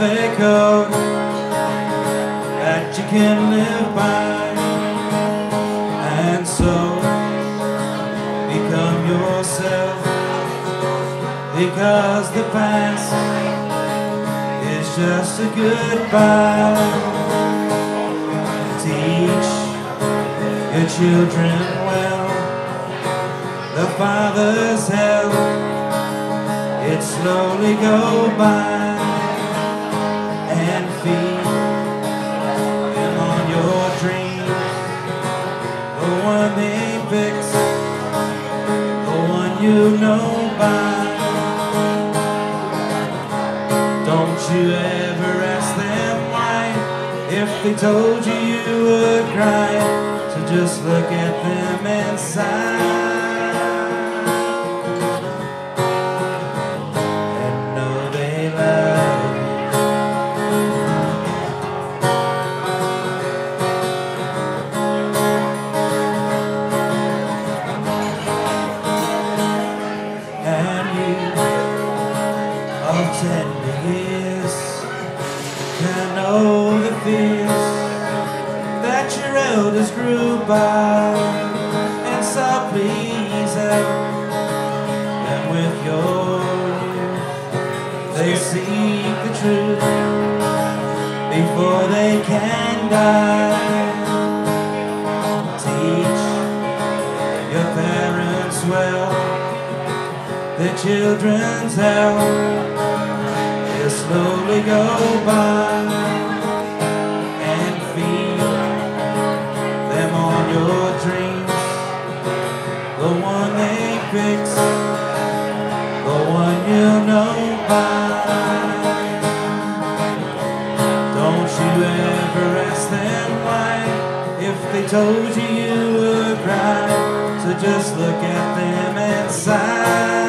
have a code that you can live by. And so become yourself because the past is just a goodbye. Teach your children well. The Father's hell, it slowly go by and feed them on your dreams. The one they fix, the one you know by. Don't you ever ask them why if they told you you would cry. So just look at them and sigh. Tender years can know the fears that your elders grew by, and so please them with your. They seek the truth before they can die. Teach your parents well, their children's hell slowly go by and feed them on your dreams. The one they fix, the one you know by. Don't you ever ask them why if they told you you would cry. So just look at them and sigh.